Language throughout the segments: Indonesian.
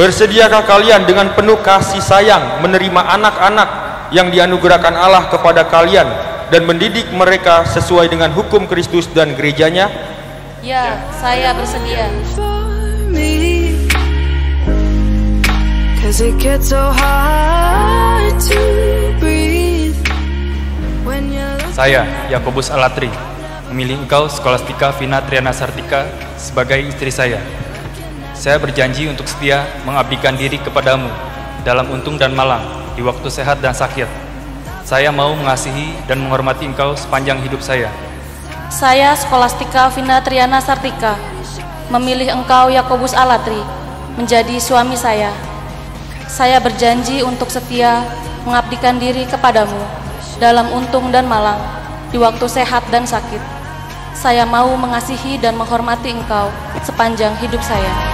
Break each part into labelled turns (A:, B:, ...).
A: Bersediakah kalian dengan penuh kasih sayang menerima anak-anak yang dianugerahkan Allah kepada kalian dan mendidik mereka sesuai dengan hukum Kristus dan gerejanya?
B: Ya, saya bersedia.
C: for me Cause it gets so hard to breathe When you're
D: Saya, Yakobus Alatri, memilih engkau Skolastika Vina Triana Sartika sebagai istri saya. Saya berjanji untuk setia mengabdikan diri kepadamu dalam untung dan malang, di waktu sehat dan sakit. Saya mau mengasihi dan menghormati engkau sepanjang hidup saya.
B: Saya Skolastika Vina Triana Sartika, memilih engkau Yakobus Alatri menjadi suami saya. Saya berjanji untuk setia mengabdikan diri kepadamu dalam untung dan malang, di waktu sehat dan sakit. Saya mau mengasihi dan menghormati engkau sepanjang hidup saya.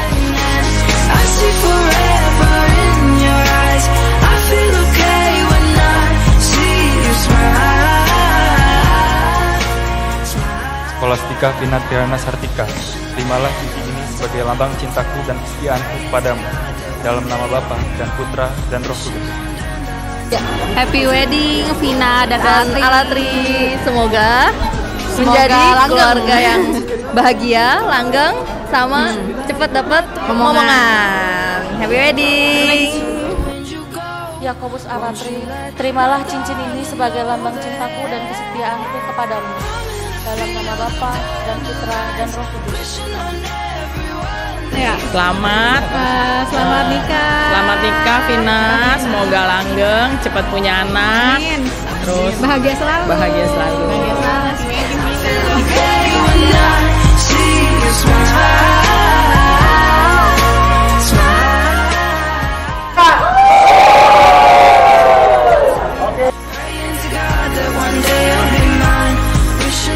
D: Skolastika Vina Triana Sartika, terimalah cincin ini sebagai lambang cintaku dan kesetiaanku kepadamu. Dalam nama Bapa dan Putra dan Roh Kudus.
E: Ya, happy wedding Vina dan, Alatri. Semoga, menjadi
F: langgeng.
E: keluarga yang bahagia, langgeng, sama cepet dapat momongan. Happy wedding.
B: Yakobus Alatri, terimalah cincin ini sebagai lambang cintaku dan kesetiaanku kepadamu. Dalam nama Bapa dan Putra dan Roh Kudus.
F: Ya, selamat,
E: Eh, selamat nikah.
F: selamat nikah Vina, semoga langgeng, cepat punya anak, terus
E: Bahagia selalu.
F: bahagia selalu.
C: okay when I see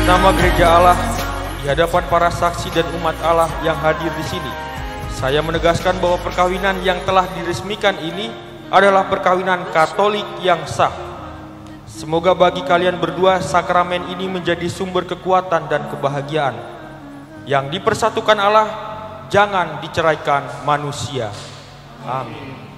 A: Nama gereja Allah di hadapan para saksi dan umat Allah yang hadir di sini. Saya menegaskan bahwa perkawinan yang telah diresmikan ini adalah perkawinan Katolik yang sah. Semoga bagi kalian berdua sakramen ini menjadi sumber kekuatan dan kebahagiaan. Yang dipersatukan Allah jangan diceraikan manusia. Amin.